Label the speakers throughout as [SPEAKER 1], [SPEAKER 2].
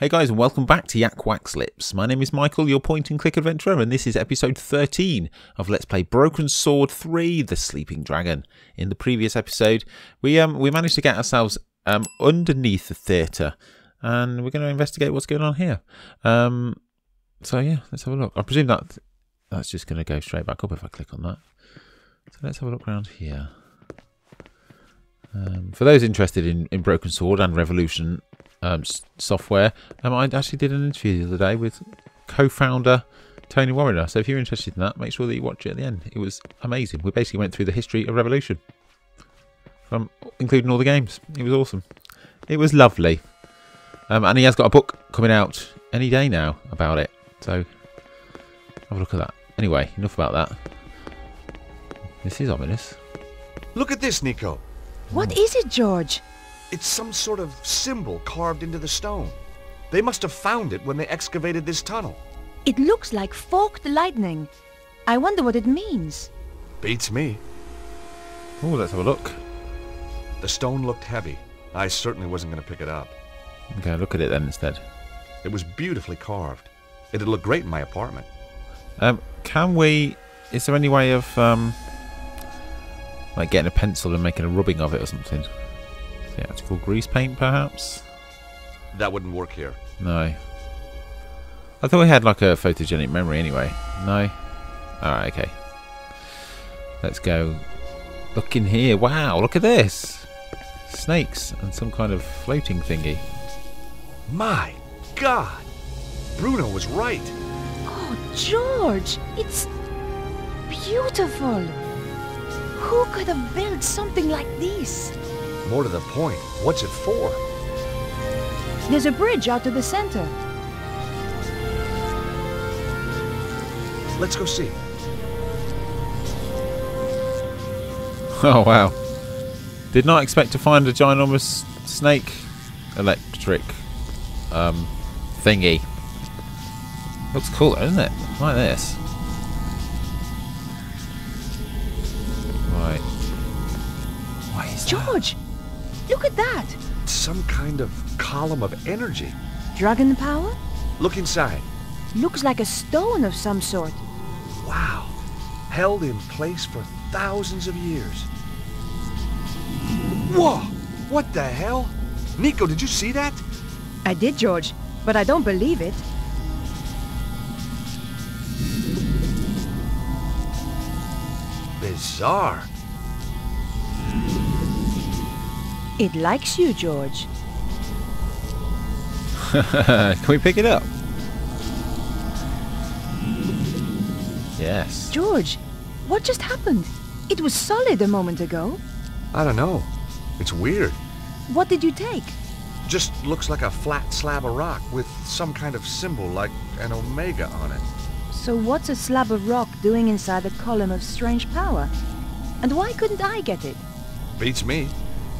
[SPEAKER 1] Hey guys, and welcome back to Yak Wax Lips. My name is Michael, your point and click adventurer, and this is episode 13 of Let's Play Broken Sword 3 The Sleeping Dragon. In the previous episode, we um we managed to get ourselves um underneath the theatre, and we're going to investigate what's going on here. Um, so yeah, let's have a look. I presume that that's just going to go straight back up if I click on that. So let's have a look around here. Um, for those interested in, in Broken Sword and Revolution, um, software. Um, I actually did an interview the other day with co-founder Tony Warriner. So if you're interested in that, make sure that you watch it at the end. It was amazing. We basically went through the history of Revolution, from including all the games. It was awesome. It was lovely. Um, and he has got a book coming out any day now about it. So have a look at that. Anyway, enough about that. This is ominous.
[SPEAKER 2] Look at this, Nico.
[SPEAKER 3] What is it, George?
[SPEAKER 2] It's some sort of symbol carved into the stone. They must have found it when they excavated this tunnel.
[SPEAKER 3] It looks like forked lightning. I wonder what it means.
[SPEAKER 2] Beats me.
[SPEAKER 1] Oh, let's have a look.
[SPEAKER 2] The stone looked heavy. I certainly wasn't going to pick it up.
[SPEAKER 1] Okay, look at it then instead.
[SPEAKER 2] It was beautifully carved. It'd look great in my apartment.
[SPEAKER 1] Um, can we... Is there any way of, um, like getting a pencil and making a rubbing of it or something? Theatrical grease paint, perhaps?
[SPEAKER 2] That wouldn't work here.
[SPEAKER 1] No. I thought we had like a photogenic memory anyway. No? Alright, okay. Let's go look in here. Wow, look at this! Snakes and some kind of floating thingy.
[SPEAKER 2] My God! Bruno was right.
[SPEAKER 3] Oh, George! It's beautiful! Who could have built something like this?
[SPEAKER 2] More to the point, what's it for?
[SPEAKER 3] There's a bridge out to the center.
[SPEAKER 2] Let's go see.
[SPEAKER 1] Oh, wow. Did not expect to find a ginormous snake electric um, thingy. Looks cool, doesn't it? Like this. Right. What is that?
[SPEAKER 3] George! Look at that!
[SPEAKER 2] Some kind of column of energy.
[SPEAKER 3] Dragon power?
[SPEAKER 2] Look inside.
[SPEAKER 3] Looks like a stone of some sort.
[SPEAKER 2] Wow. Held in place for thousands of years. Whoa! What the hell? Nico, did you see that?
[SPEAKER 3] I did, George, but I don't believe it.
[SPEAKER 2] Bizarre.
[SPEAKER 3] It likes you, George.
[SPEAKER 1] Can we pick it up? Yes.
[SPEAKER 3] George, what just happened? It was solid a moment ago.
[SPEAKER 2] I don't know. It's weird.
[SPEAKER 3] What did you take?
[SPEAKER 2] Just looks like a flat slab of rock with some kind of symbol like an omega on it.
[SPEAKER 3] So what's a slab of rock doing inside a column of strange power? And why couldn't I get it?
[SPEAKER 2] Beats me.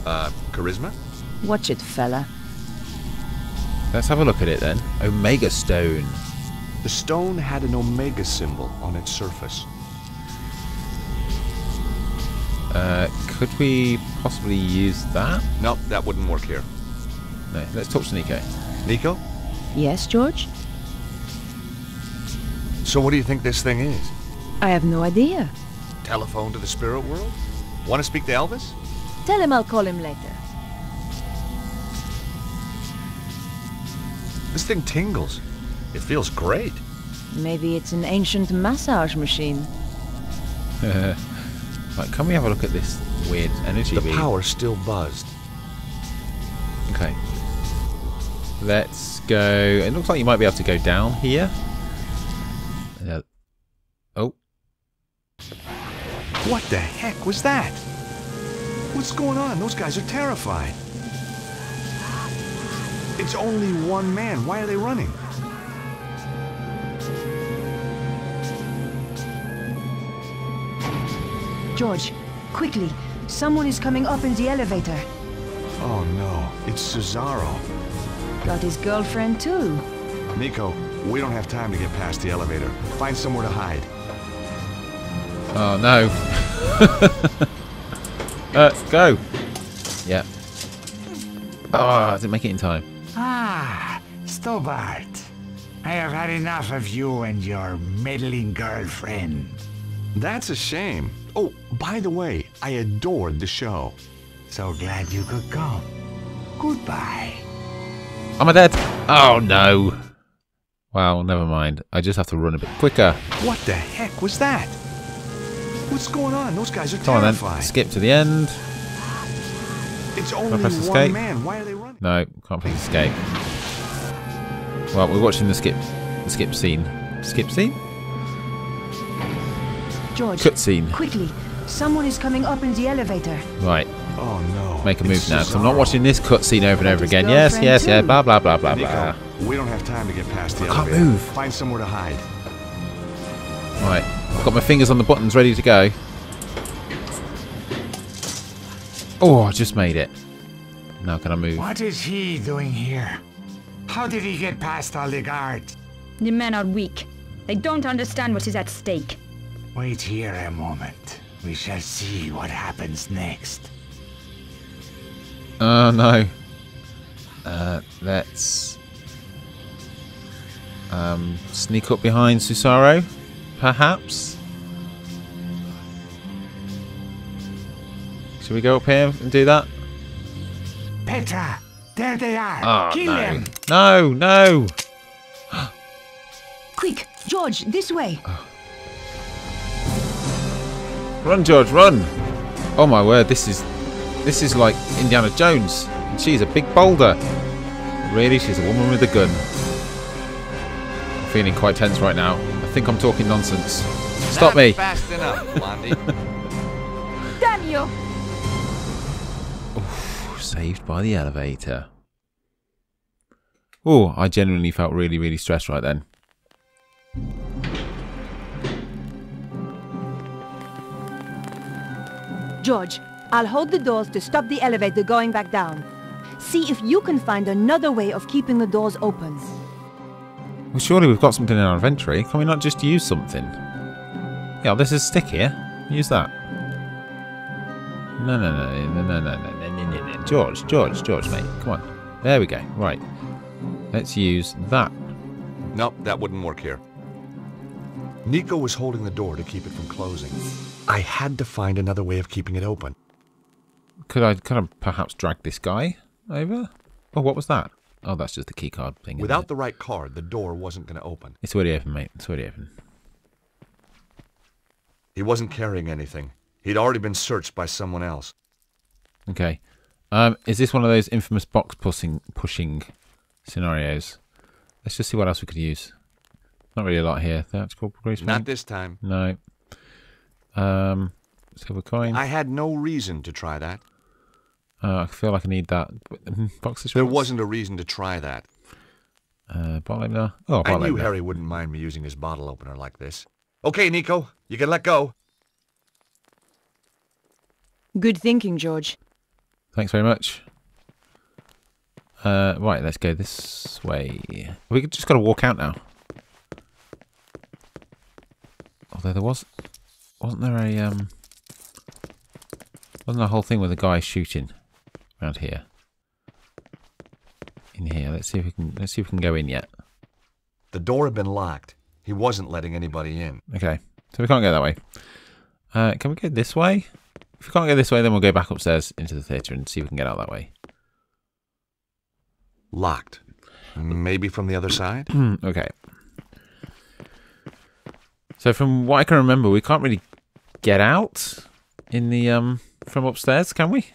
[SPEAKER 2] Uh, charisma?
[SPEAKER 3] Watch it, fella.
[SPEAKER 1] Let's have a look at it then. Omega Stone.
[SPEAKER 2] The stone had an omega symbol on its surface.
[SPEAKER 1] Uh, could we possibly use that?
[SPEAKER 2] Nope, that wouldn't work here.
[SPEAKER 1] No, let's talk to Nico.
[SPEAKER 2] Nico?
[SPEAKER 3] Yes, George?
[SPEAKER 2] So what do you think this thing is?
[SPEAKER 3] I have no idea.
[SPEAKER 2] Telephone to the spirit world? Want to speak to Elvis?
[SPEAKER 3] Tell him I'll call him later.
[SPEAKER 2] This thing tingles. It feels great.
[SPEAKER 3] Maybe it's an ancient massage machine.
[SPEAKER 1] right, can we have a look at this weird energy
[SPEAKER 2] The
[SPEAKER 1] beam?
[SPEAKER 2] power still buzzed.
[SPEAKER 1] Okay. Let's go. It looks like you might be able to go down here. Uh, oh,
[SPEAKER 2] What the heck was that? What's going on? Those guys are terrified. It's only one man. Why are they running?
[SPEAKER 3] George, quickly. Someone is coming up in the elevator.
[SPEAKER 2] Oh no, it's Susarro.
[SPEAKER 3] Got his girlfriend too.
[SPEAKER 2] Nico, we don't have time to get past the elevator. Find somewhere to hide.
[SPEAKER 1] oh no. uh, go. Yeah. Oh, I didn't make it in time.
[SPEAKER 4] Ah, Stobbart. I have had enough of you and your meddling girlfriend.
[SPEAKER 2] That's a shame. Oh, by the way, I adored the show.
[SPEAKER 4] So glad you could come. Goodbye.
[SPEAKER 1] Am I dead? Oh no. Well, never mind. I just have to run a bit quicker.
[SPEAKER 2] What the heck was that? What's going on? Those guys are
[SPEAKER 1] Come on then.
[SPEAKER 2] terrifying.
[SPEAKER 1] Skip to the end.
[SPEAKER 2] It's only
[SPEAKER 1] press
[SPEAKER 2] one
[SPEAKER 1] escape?
[SPEAKER 2] man. Why are they running?
[SPEAKER 1] No, can't please escape. Well, we're watching the skip the skip scene. Skip scene?
[SPEAKER 3] George,
[SPEAKER 1] Cut scene.
[SPEAKER 3] quickly. Someone is coming up in the elevator.
[SPEAKER 1] Right.
[SPEAKER 2] Oh no.
[SPEAKER 1] Make a move
[SPEAKER 2] It's
[SPEAKER 1] now. 'cause I'm not watching this cutscene over and over again. Yes,
[SPEAKER 3] girlfriend
[SPEAKER 1] yes, yeah, blah blah blah blah
[SPEAKER 2] Nico,
[SPEAKER 1] blah.
[SPEAKER 2] we don't have time to get past the
[SPEAKER 1] I can't move.
[SPEAKER 2] Find somewhere to hide.
[SPEAKER 1] Right. I've got my fingers on the buttons ready to go. Oh, I just made it. Now can I move?
[SPEAKER 4] What is he doing here? How did he get past all the guards?
[SPEAKER 5] The men are weak. They don't understand what is at stake.
[SPEAKER 4] Wait here a moment. We shall see what happens next.
[SPEAKER 1] Oh no. Uh, let's um, sneak up behind Susarro, perhaps. Should we go up here and do that?
[SPEAKER 4] Petra! There they are!
[SPEAKER 1] Oh
[SPEAKER 4] Kill
[SPEAKER 1] no!
[SPEAKER 4] them!
[SPEAKER 1] No! No!
[SPEAKER 3] Quick, George, this way.
[SPEAKER 1] Run, George, run! Oh my word! This is this is like Indiana Jones. And she's a big boulder. Really, she's a woman with a gun. I'm feeling quite tense right now. I think I'm talking nonsense. Stop me!
[SPEAKER 2] Fast enough, Blondie.
[SPEAKER 5] Damn you!
[SPEAKER 1] Saved by the elevator. Oh, I genuinely felt really, really stressed right then.
[SPEAKER 3] George, I'll hold the doors to stop the elevator going back down. See if you can find another way of keeping the doors open.
[SPEAKER 1] Well, surely we've got something in our inventory. Can we not just use something? Yeah, there's a stick here. Use that. No, no, no, no, no, no, no, no, no, no, no. George, George, George, mate. Come on. There we go. Right. Let's use that.
[SPEAKER 2] nope, that wouldn't work here. Nico was holding the door to keep it from closing. I had to find another way of keeping it open.
[SPEAKER 1] Could I, could I perhaps drag this guy over? Oh, what was that? Oh, that's just the keycard thing.
[SPEAKER 2] Without the right card, the door wasn't going to open.
[SPEAKER 1] It's already open, mate. It's already open.
[SPEAKER 2] He wasn't carrying anything. He'd already been searched by someone else.
[SPEAKER 1] Okay. Um, is this one of those infamous box pushing pushing scenarios? Let's just see what else we could use. Not really a lot here. That's called grease
[SPEAKER 2] Not this time.
[SPEAKER 1] No. Um, silver coin.
[SPEAKER 2] I had no reason to try that.
[SPEAKER 1] Uh, I feel like I need that box.
[SPEAKER 2] There wasn't a reason to try that.
[SPEAKER 1] Uh, bottle opener. Oh,
[SPEAKER 2] I knew
[SPEAKER 1] opener.
[SPEAKER 2] Harry wouldn't mind me using his bottle opener like this. Okay, Nico, you can let go.
[SPEAKER 3] Good thinking, George.
[SPEAKER 1] Thanks very much. Uh, right, let's go this way. We just got to walk out now. Although there was, wasn't there a um, wasn't there a whole thing with a guy shooting around here? In here, let's see if we can let's see if we can go in yet.
[SPEAKER 2] The door had been locked. He wasn't letting anybody in.
[SPEAKER 1] Okay, so we can't go that way. Uh, can we go this way? If we can't go this way, then we'll go back upstairs into the theatre and see if we can get out that way.
[SPEAKER 2] Locked. Maybe from the other side?
[SPEAKER 1] Okay. So from what I can remember, we can't really get out in the um from upstairs, can we?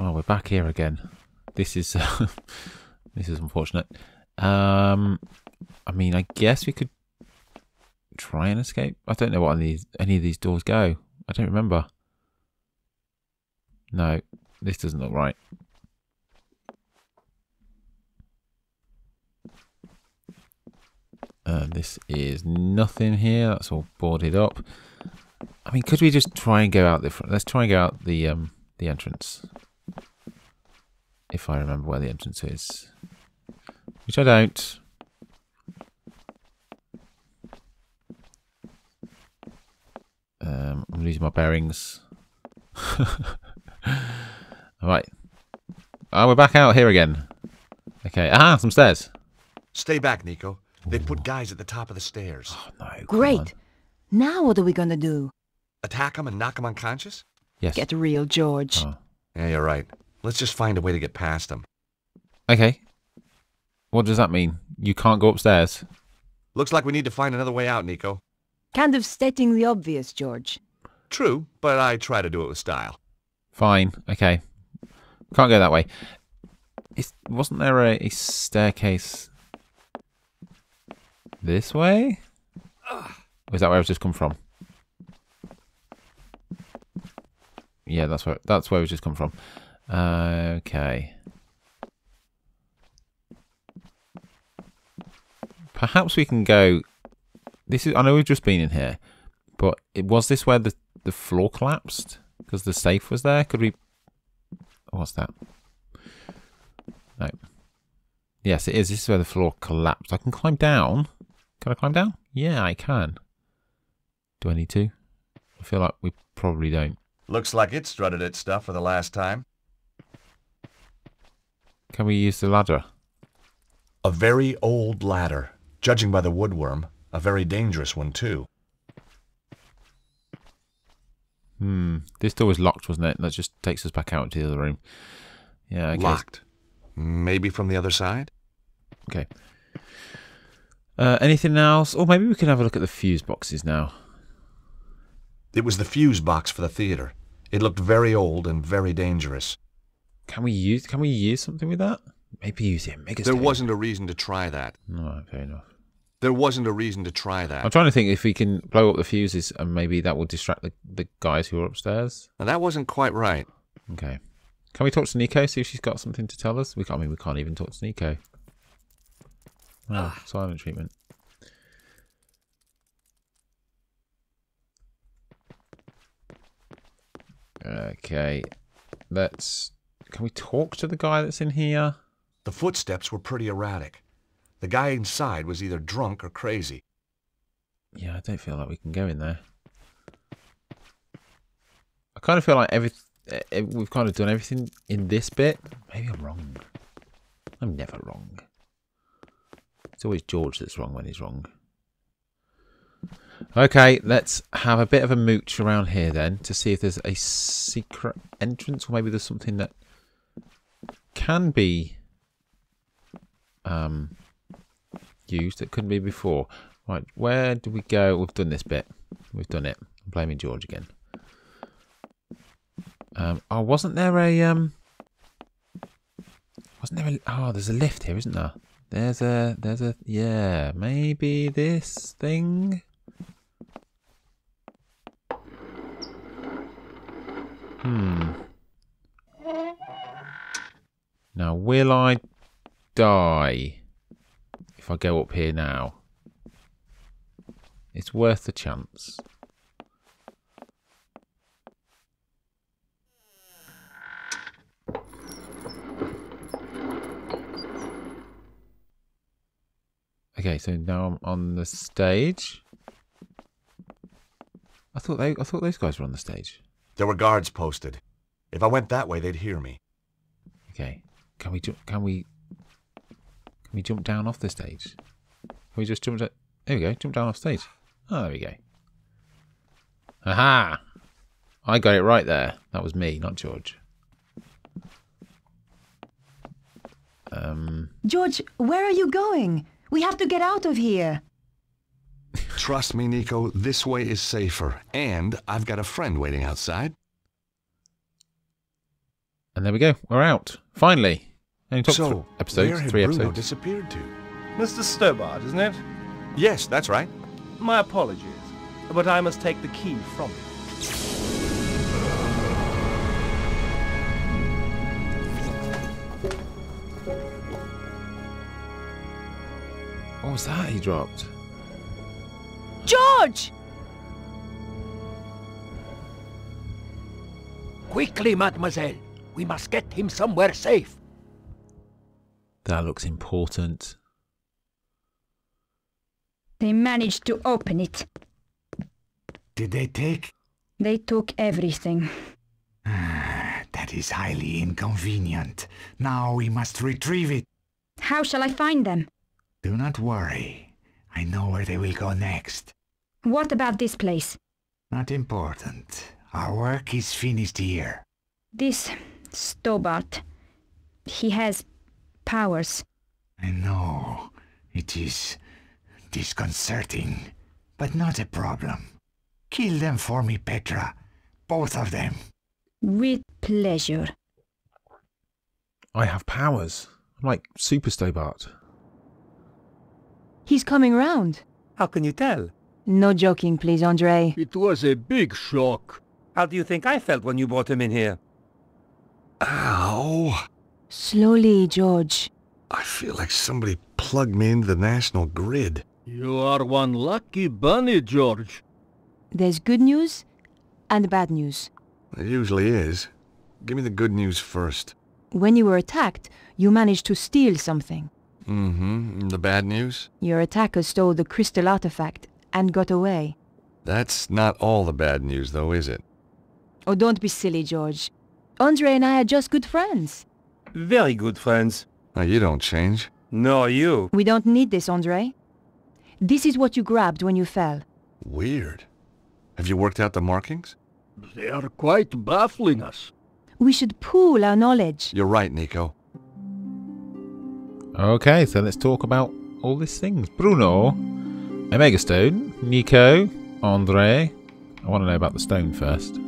[SPEAKER 1] Oh, we're back here again. This is uh, this is unfortunate. Um, I mean, I guess we could try and escape. I don't know what any of these, any of these doors go. I don't remember. No, this doesn't look right. Uh, this is nothing here. That's all boarded up. I mean, could we just try and go out the front? Let's try and go out the um the entrance. If I remember where the entrance is, which I don't. Um, I'm losing my bearings. All right. Oh, we're back out here again. Okay. Ah, some stairs.
[SPEAKER 2] Stay back, Nico. They put guys at the top of the stairs.
[SPEAKER 1] Oh, no. come
[SPEAKER 3] Great.
[SPEAKER 1] on.
[SPEAKER 3] Now what are we gonna do?
[SPEAKER 2] Attack them and knock them unconscious?
[SPEAKER 1] Yes.
[SPEAKER 3] Get real, George.
[SPEAKER 1] Oh.
[SPEAKER 2] Yeah, you're right. Let's just find a way to get past them.
[SPEAKER 1] Okay. What does that mean? You can't go upstairs?
[SPEAKER 2] Looks like we need to find another way out, Nico.
[SPEAKER 3] Kind of stating the obvious, George.
[SPEAKER 2] True, but I try to do it with style.
[SPEAKER 1] Fine. Okay. Can't go that way. Is, wasn't there a, a staircase this way? Or is that where I've just come from? Yeah, that's where that's where we've just come from. Okay. Perhaps we can go. This is. I know we've just been in here, but it was this where the the floor collapsed because the safe was there. Could we? Oh, what's that? No. Yes, it is. This is where the floor collapsed. I can climb down. Can I climb down? Yeah, I can. Do I need to? I feel like we probably don't.
[SPEAKER 2] Looks like it strutted its stuff for the last time.
[SPEAKER 1] Can we use the ladder?
[SPEAKER 2] A very old ladder. Judging by the woodworm, a very dangerous one, too.
[SPEAKER 1] Hmm. This door was locked, wasn't it? That just takes us back out into the other room. Yeah. Okay.
[SPEAKER 2] Locked. Maybe from the other side?
[SPEAKER 1] Okay. Uh, anything else? Or maybe we can have a look at the fuse boxes now.
[SPEAKER 2] It was the fuse box for the theater. It looked very old and very dangerous.
[SPEAKER 1] Can we use? Can we use something with that? Maybe use it. Mega.
[SPEAKER 2] There wasn't a reason to try that.
[SPEAKER 1] No, fair enough.
[SPEAKER 2] There wasn't a reason to try that.
[SPEAKER 1] I'm trying to think if we can blow up the fuses and maybe that will distract the, the guys who are upstairs.
[SPEAKER 2] Now, that wasn't quite right.
[SPEAKER 1] Okay. Can we talk to Nico, see if she's got something to tell us? We can't, I mean, we can't even talk to Nico. Oh, silent treatment. Okay. Let's... Can we talk to the guy that's in here?
[SPEAKER 2] The footsteps were pretty erratic. The guy inside was either drunk or crazy.
[SPEAKER 1] Yeah, I don't feel like we can go in there. I kind of feel like every eh, we've kind of done everything in this bit. Maybe I'm wrong. I'm never wrong. It's always George that's wrong when he's wrong. Okay, let's have a bit of a mooch around here then to see if there's a secret entrance or maybe there's something that can be um, used that couldn't be before. Right, where do we go? We've done this bit. We've done it. I'm blaming George again. Um, oh, wasn't there a um? Wasn't there a? Oh, there's a lift here, isn't there? There's a, there's a, yeah, maybe this thing. Hmm. Now, will I die if I go up here now? It's worth the chance. Okay, so now I'm on the stage. I thought they I thought those guys were on the stage.
[SPEAKER 2] There were guards posted. If I went that way, they'd hear me.
[SPEAKER 1] Okay. Can we jump can we can we jump down off the stage? Can we just jump da- there we go, jump down off stage. Oh there we go. Aha! I got it right there. That was me, not George. Um
[SPEAKER 3] George, where are you going? We have to get out of here.
[SPEAKER 2] Trust me, Nico, this way is safer. And I've got a friend waiting outside.
[SPEAKER 1] and there we go. We're out. Finally. Only took
[SPEAKER 2] so,
[SPEAKER 1] th- episodes,
[SPEAKER 2] where had
[SPEAKER 1] three
[SPEAKER 2] Bruno
[SPEAKER 1] episodes.
[SPEAKER 2] disappeared to?
[SPEAKER 6] Mr. Stobbart, isn't it?
[SPEAKER 2] Yes, that's right.
[SPEAKER 6] My apologies, but I must take the key from you.
[SPEAKER 1] What was that he dropped?
[SPEAKER 3] George!
[SPEAKER 7] Quickly, mademoiselle. We must get him somewhere safe.
[SPEAKER 1] That looks important.
[SPEAKER 5] They managed to open it.
[SPEAKER 4] Did they take
[SPEAKER 5] They took everything.
[SPEAKER 4] That is highly inconvenient. Now we must retrieve it.
[SPEAKER 5] How shall I find them?
[SPEAKER 4] Do not worry. I know where they will go next.
[SPEAKER 5] What about this place?
[SPEAKER 4] Not important. Our work is finished here.
[SPEAKER 5] This Stobbart. He has powers.
[SPEAKER 4] I know. It is disconcerting, but not a problem. Kill them for me, Petra. Both of them.
[SPEAKER 5] With pleasure.
[SPEAKER 1] I have powers. I'm like Super Stobbart.
[SPEAKER 3] He's coming round.
[SPEAKER 6] How can you tell?
[SPEAKER 3] No joking, please, Andre.
[SPEAKER 7] It was a big shock.
[SPEAKER 6] How do you think I felt when you brought him in here?
[SPEAKER 2] Ow!
[SPEAKER 3] Slowly, George.
[SPEAKER 2] I feel like somebody plugged me into the national grid.
[SPEAKER 7] You are one lucky bunny, George.
[SPEAKER 3] There's good news and bad news.
[SPEAKER 2] There usually is. Give me the good news first.
[SPEAKER 3] When you were attacked, you managed to steal something.
[SPEAKER 2] Mm-hmm. The bad news?
[SPEAKER 3] Your attacker stole the crystal artifact and got away.
[SPEAKER 2] That's not all the bad news, though, is it?
[SPEAKER 3] Oh, don't be silly, George. Andre and I are just good friends.
[SPEAKER 6] Very good friends.
[SPEAKER 2] Now, you don't change.
[SPEAKER 6] Nor you.
[SPEAKER 3] We don't need this, Andre. This is what you grabbed when you fell.
[SPEAKER 2] Weird. Have you worked out the markings?
[SPEAKER 7] They are quite baffling us.
[SPEAKER 3] We should pool our knowledge.
[SPEAKER 2] You're right, Nico.
[SPEAKER 1] Okay, so let's talk about all these things. Bruno, a megastone. Nico, Andre. I want to know about the stone first.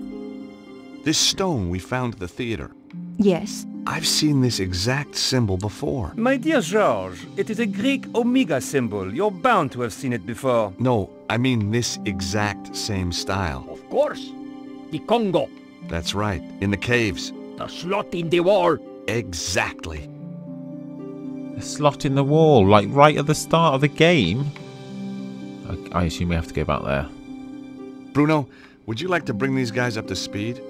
[SPEAKER 2] This stone we found at the theater.
[SPEAKER 3] Yes.
[SPEAKER 2] I've seen this exact symbol before.
[SPEAKER 6] My dear George, it is a Greek omega symbol. You're bound to have seen it before.
[SPEAKER 2] No, I mean this exact same style.
[SPEAKER 7] Of course. The Congo.
[SPEAKER 2] That's right, in the caves.
[SPEAKER 7] The slot in the wall.
[SPEAKER 2] Exactly.
[SPEAKER 1] A slot in the wall, like right at the start of the game. I, I assume we have to go back there.
[SPEAKER 2] Bruno, would you like to bring these guys up to speed?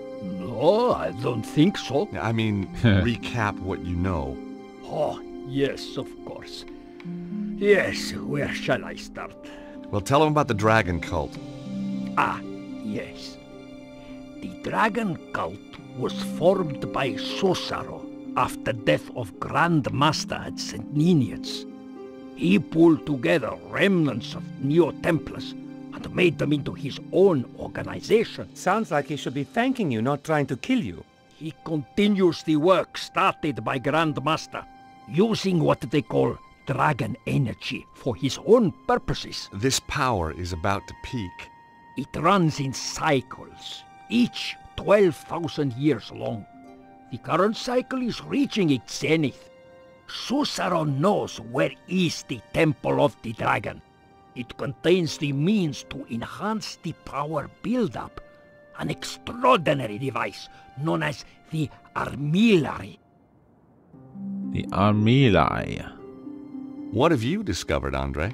[SPEAKER 7] No, I don't think so.
[SPEAKER 2] I mean, recap what you know.
[SPEAKER 7] Oh, yes, of course. Yes, where shall I start?
[SPEAKER 2] Well, tell him about the dragon cult.
[SPEAKER 7] Ah, yes. The dragon cult was formed by Susarro after death of Grand Master at St. Ninians. He pulled together remnants of Neo-Templars and made them into his own organization.
[SPEAKER 6] Sounds like he should be thanking you, not trying to kill you.
[SPEAKER 7] He continues the work started by Grandmaster, using what they call dragon energy for his own purposes.
[SPEAKER 2] This power is about to peak.
[SPEAKER 7] It runs in cycles, each 12,000 years long. The current cycle is reaching its zenith. Susarro knows where is the Temple of the Dragon. It contains the means to enhance the power buildup. An extraordinary device known as the Armillary.
[SPEAKER 1] The Armilai.
[SPEAKER 2] What have you discovered, Andre?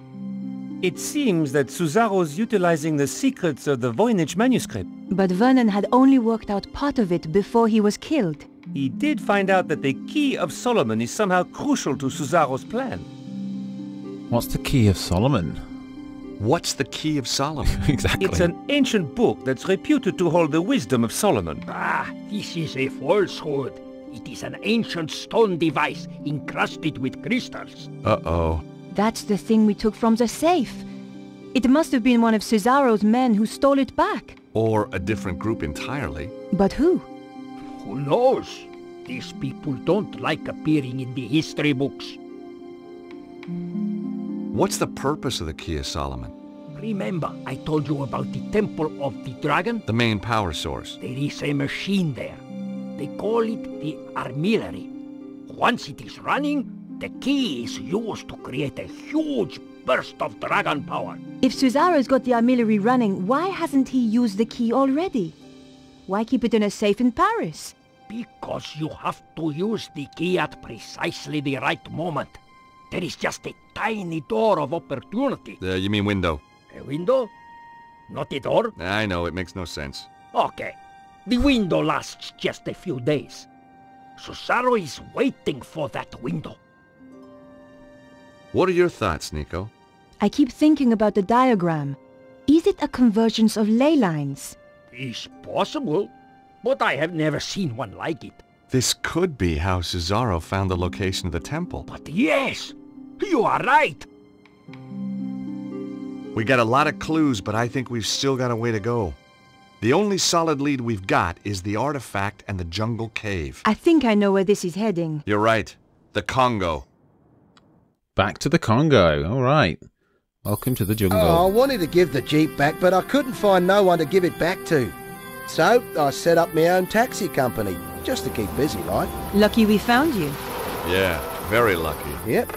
[SPEAKER 6] It seems that Susarro's utilizing the secrets of the Voynich manuscript.
[SPEAKER 3] But Vernon had only worked out part of it before he was killed.
[SPEAKER 6] He did find out that the Key of Solomon is somehow crucial to Susarro's plan.
[SPEAKER 1] What's the key of Solomon?
[SPEAKER 2] What's the Key of Solomon?
[SPEAKER 1] exactly.
[SPEAKER 6] It's an ancient book that's reputed to hold the wisdom of Solomon.
[SPEAKER 7] Ah, this is a falsehood. It is an ancient stone device encrusted with crystals.
[SPEAKER 2] Uh-oh.
[SPEAKER 3] That's the thing we took from the safe. It must have been one of Susarro's men who stole it back.
[SPEAKER 2] Or a different group entirely.
[SPEAKER 3] But who?
[SPEAKER 7] Who knows? These people don't like appearing in the history books.
[SPEAKER 2] What's the purpose of the Key of Solomon?
[SPEAKER 7] Remember, I told you about the Temple of the Dragon?
[SPEAKER 2] The main power source.
[SPEAKER 7] There is a machine there. They call it the Armillary. Once it is running, the key is used to create a huge burst of dragon power.
[SPEAKER 3] If Susarro's got the armillary running, why hasn't he used the key already? Why keep it in a safe in Paris?
[SPEAKER 7] Because you have to use the key at precisely the right moment. There is just a tiny door of opportunity.
[SPEAKER 2] Uh, you mean window?
[SPEAKER 7] A window? Not a door?
[SPEAKER 2] I know, it makes no sense.
[SPEAKER 7] Okay. The window lasts just a few days. Susarro is waiting for that window.
[SPEAKER 2] What are your thoughts, Nico?
[SPEAKER 3] I keep thinking about the diagram. Is it a convergence of ley lines?
[SPEAKER 7] It's possible, but I have never seen one like it.
[SPEAKER 2] This could be how Susarro found the location of the temple.
[SPEAKER 7] But yes, you are right.
[SPEAKER 2] We got a lot of clues, but I think we've still got a way to go. The only solid lead we've got is the artifact and the jungle cave.
[SPEAKER 3] I think I know where this is heading.
[SPEAKER 2] You're right. The Congo.
[SPEAKER 1] Back to the Congo. All right. Welcome to the jungle.
[SPEAKER 8] Oh, I wanted to give the Jeep back, but I couldn't find no one to give it back to. So I set up my own taxi company, just to keep busy, like.
[SPEAKER 3] Lucky we found you.
[SPEAKER 2] Yeah, very lucky.
[SPEAKER 8] Yep.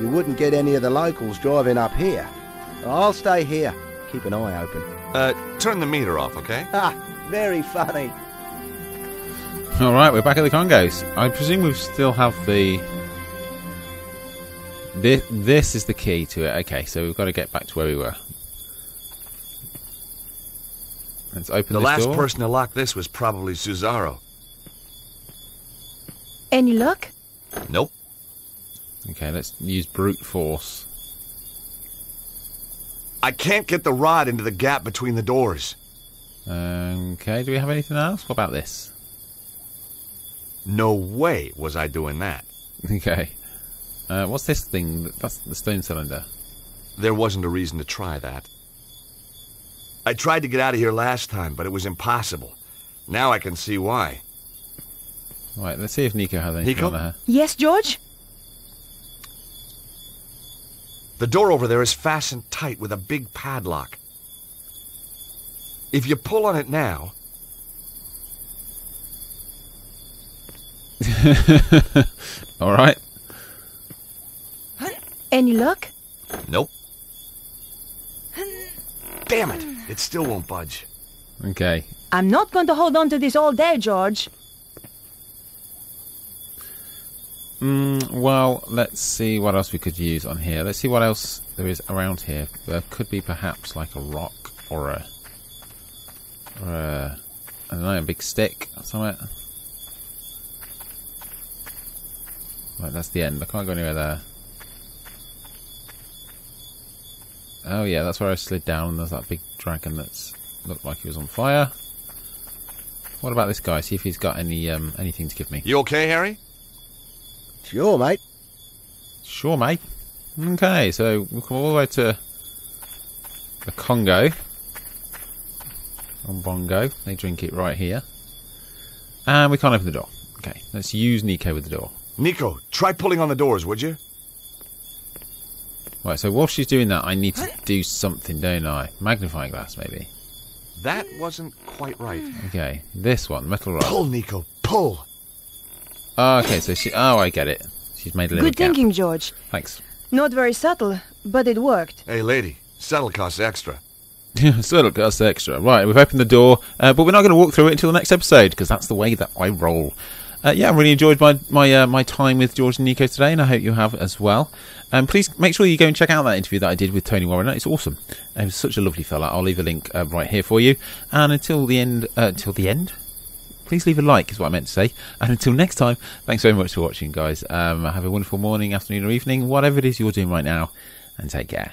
[SPEAKER 8] You wouldn't get any of the locals driving up here. I'll stay here. Keep an eye open.
[SPEAKER 2] Uh, turn the meter off, okay?
[SPEAKER 8] Ha! Very funny.
[SPEAKER 1] All right, we're back at the Congos. I presume we still have the. This, this is the key to it. Okay, so we've got to get back to where we were. Let's open
[SPEAKER 2] The
[SPEAKER 1] this
[SPEAKER 2] last
[SPEAKER 1] door.
[SPEAKER 2] person to lock this was probably Susarro.
[SPEAKER 3] Any luck?
[SPEAKER 2] Nope.
[SPEAKER 1] Okay, let's use brute force.
[SPEAKER 2] I can't get the rod into the gap between the doors.
[SPEAKER 1] Okay, do we have anything else? What about this?
[SPEAKER 2] No way was I doing that.
[SPEAKER 1] Okay. Uh, what's this thing? That's the stone cylinder.
[SPEAKER 2] There wasn't a reason to try that. I tried to get out of here last time, but it was impossible. Now I can see why.
[SPEAKER 1] Right, let's see if Nico has anything
[SPEAKER 2] Nico?
[SPEAKER 1] on her.
[SPEAKER 3] Yes, George?
[SPEAKER 2] The door over there is fastened tight with a big padlock. If you pull on it now,
[SPEAKER 1] All right.
[SPEAKER 3] Any luck?
[SPEAKER 2] nope. Damn it! It still won't budge.
[SPEAKER 1] Okay.
[SPEAKER 3] I'm not going to hold on to this all day, George.
[SPEAKER 1] Mm, well, let's see what else we could use on here. Let's see what else there is around here. There could be perhaps like a rock or a, or a I don't know, a big stick or something. Right, that's the end. I can't go anywhere there. Oh yeah, that's where I slid down. There's that big dragon that's looked like he was on fire. What about this guy? See if he's got any um, anything to give me.
[SPEAKER 2] You okay, Harry?
[SPEAKER 8] Sure, mate.
[SPEAKER 1] Sure, mate. Okay, so we'll come all the way to the Congo. On Bongo. They drink it right here. And we can't open the door. Okay, let's use Nico with the door.
[SPEAKER 2] Nico, try pulling on the doors, would you?
[SPEAKER 1] Right, so while she's doing that, I need to do something, don't I? Magnifying glass, maybe.
[SPEAKER 2] That wasn't quite right.
[SPEAKER 1] Okay, this one, metal rod.
[SPEAKER 2] Pull, Nico, pull!
[SPEAKER 1] Oh, okay, so she. Oh, I get it. She's made a little
[SPEAKER 3] Good
[SPEAKER 1] gap.
[SPEAKER 3] thinking, George.
[SPEAKER 1] Thanks.
[SPEAKER 3] Not very subtle, but it worked.
[SPEAKER 2] Hey, lady, settle costs extra.
[SPEAKER 1] so look, that's extra. Right, we've opened the door, uh, but we're not going to walk through it until the next episode because that's the way that I roll. Uh, yeah, I really enjoyed my my uh, my time with George and Nico today, and I hope you have as well. Um, please make sure you go and check out that interview that I did with Tony Warriner. It's awesome. He was such a lovely fella. I'll leave a link uh, right here for you. And until the end, uh, until the end, please leave a like is what I meant to say. And until next time, thanks very much for watching, guys. Um, have a wonderful morning, afternoon, or evening, whatever it is you're doing right now, and take care.